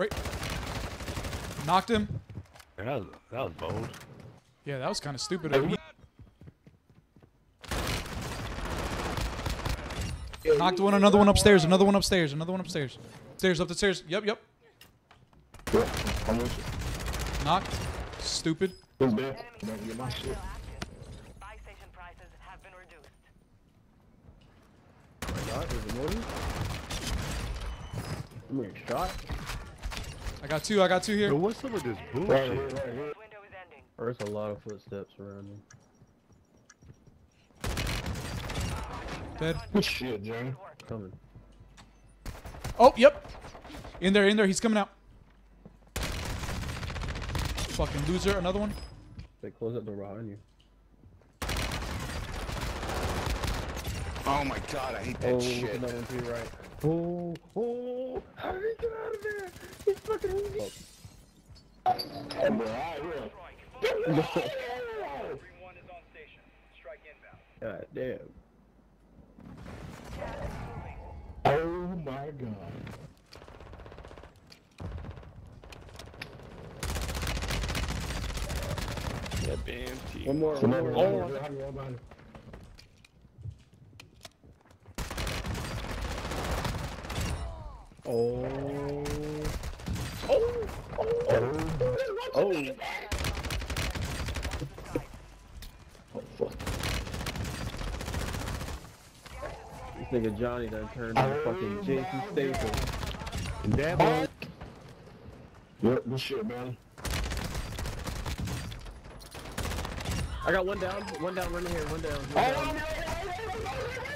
Right. Knocked him. That was, that was bold. Yeah, that was kind of stupid of me. Knocked one, another one upstairs, another one upstairs, another one upstairs. Stairs up the stairs. Yep, yep. Yep, I'm with you. Knocked. Stupid. He's there. Don't get my shit. Buy station prices have been reduced. Shot, there's a morning. I'm getting shot. I got two, I got two Bro, here. what's up with this Right bullshit? here, right here. Window is ending. There's a lot of footsteps around me. Dead. Good shit, Johnny. Coming. Oh, yep. In there, in there. He's coming out. Fucking loser. Another one. They close that door behind you. Oh my god, I hate that Oh, shit. another one to your right. Oh, oh, how did he get out of there? God damn. Oh my god. Damn team. One more, one more. Oh, over, over. oh. Oh. Oh. Oh, fuck. This nigga Johnny done turned into fucking Jason Statham. Damn. Yep, good shit, man. I got one down, one down, running here, one down. One down.